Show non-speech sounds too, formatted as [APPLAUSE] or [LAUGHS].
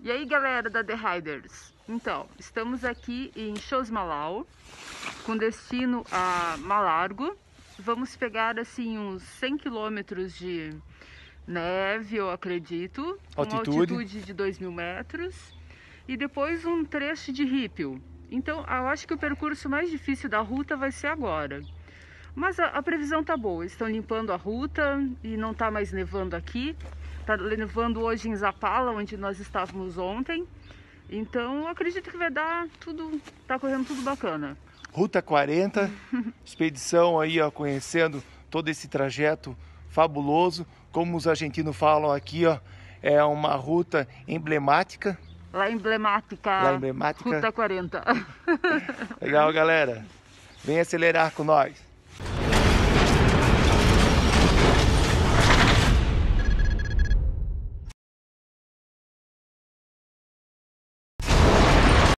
E aí galera da The Riders, então, estamos aqui em Chosmalau, com destino a Malargo. Vamos pegar assim uns 100 quilômetros de neve, eu acredito, altitude. uma altitude de 2 mil metros e depois um trecho de rípio. Então, eu acho que o percurso mais difícil da ruta vai ser agora. Mas a, a previsão tá boa, estão limpando a ruta e não tá mais nevando aqui. Tá nevando hoje em Zapala, onde nós estávamos ontem. Então, acredito que vai dar tudo, tá correndo tudo bacana. Ruta 40, [LAUGHS] expedição aí, ó, conhecendo todo esse trajeto fabuloso. Como os argentinos falam aqui, ó, é uma ruta emblemática. Lá emblemática. Lá emblemática. Ruta 40. [LAUGHS] Legal, galera. Vem acelerar com nós.